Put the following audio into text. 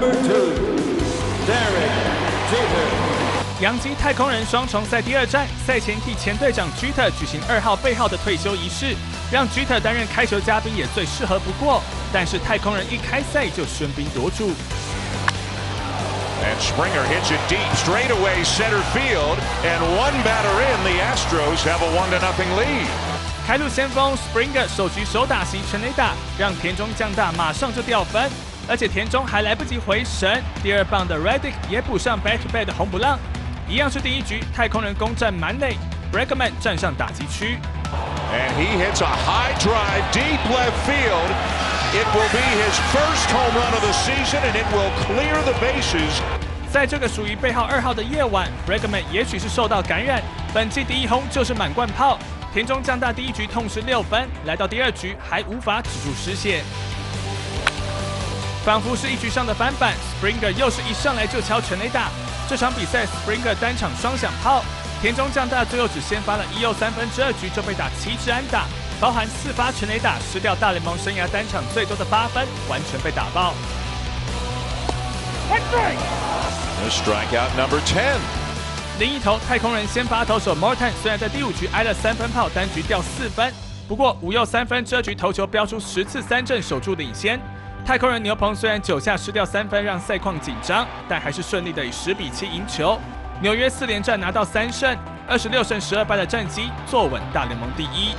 Number two, Derek Jeter. 洋基太空人双重赛第二战，赛前替前队长 Jeter 举行二号背号的退休仪式，让 Jeter 担任开球嘉宾也最适合不过。但是太空人一开赛就喧宾夺主，And Springer hits it deep, straight away center field, and one batter in, the Astros have a one to nothing lead. 开路先锋 Springer 首局手打席全垒打，让田中将大马上就掉分，而且田中还来不及回神，第二棒的 Redick 也补上 back to back 的红不浪，一样是第一局太空人攻占满垒，Bregman 站上打击区。And he hits a high drive deep left field. It will be his first home run of the season, and it will clear the bases. 在这个属于背号二号的夜晚，Bregman 也许是受到感染，本季第一轰就是满贯炮。田中将大第一局痛失六分，来到第二局还无法止住失血，仿佛是一局上的翻版。Springer 又是一上来就敲全垒打，这场比赛 Springer 单场双响炮。田中将大最后只先发了一又三分之二局就被打七支安打，包含四发全垒打，失掉大联盟生涯单场最多的八分，完全被打爆。Strikeout number 10. 另一头，太空人先发投手 Morton 虽然在第五局挨了三分炮，单局掉四分，不过五又三分，这局投球飙出十次三振，守住领先。太空人牛棚虽然九下失掉三分，让赛况紧张，但还是顺利的以十比七赢球。纽约四连战拿到三胜，二十六胜十二败的战绩，坐稳大联盟第一。